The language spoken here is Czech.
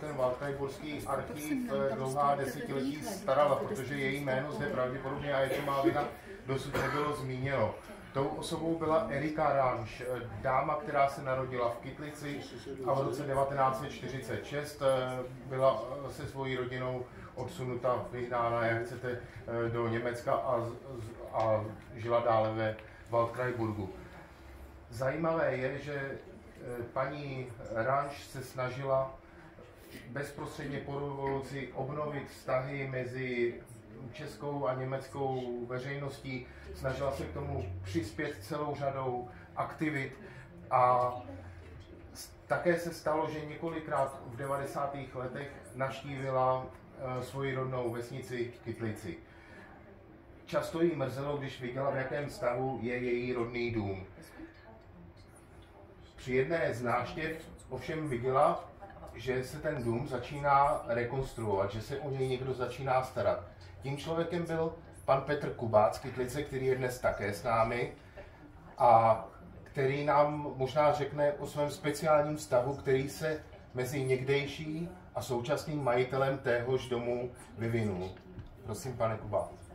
ten Waldkrajburský archiv eh, dlouhá desetiletí starala, protože její jméno zde pravděpodobně, a je to má vina, dosud nebylo zmíněno. Tou osobou byla Erika Ranš, eh, dáma, která se narodila v Kytlici a v roce 1946 eh, byla se svojí rodinou odsunuta, vyhnána, jak chcete, do Německa a, a žila dále ve Waldkrajburgu. Zajímavé je, že paní Ranš se snažila bezprostředně po revoluci obnovit vztahy mezi českou a německou veřejností. Snažila se k tomu přispět celou řadou aktivit a také se stalo, že několikrát v 90. letech naštívila eh, svoji rodnou vesnici Kytlici. Často jí mrzelo, když viděla, v jakém stavu je její rodný dům. Při jedné z návštěv ovšem viděla, že se ten dům začíná rekonstruovat, že se o něj někdo začíná starat. Tím člověkem byl pan Petr Kubác Kytlice, který je dnes také s námi a který nám možná řekne o svém speciálním stavu, který se mezi někdejší a současným majitelem téhož domu vyvinul. Prosím, pane Kubác.